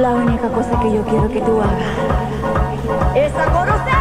La única cosa que yo quiero que tú hagas es conocerme.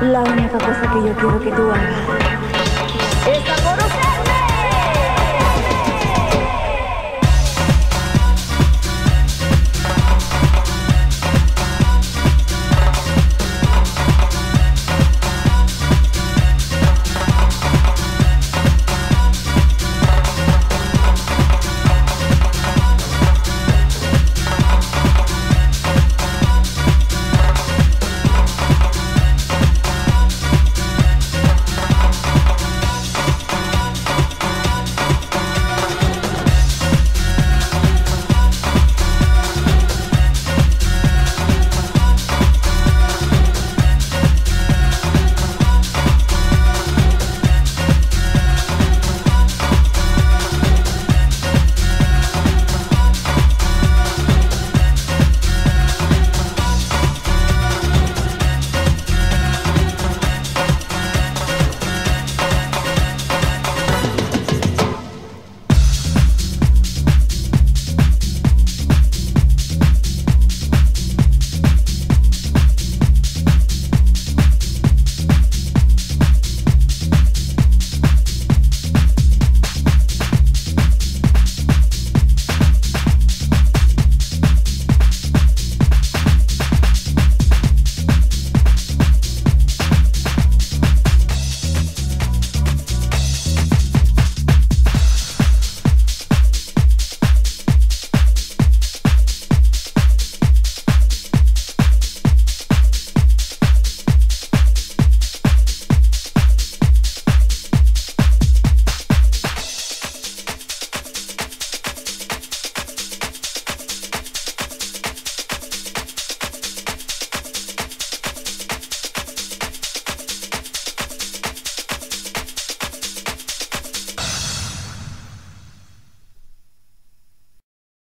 La única cosa que yo quiero que tú hagas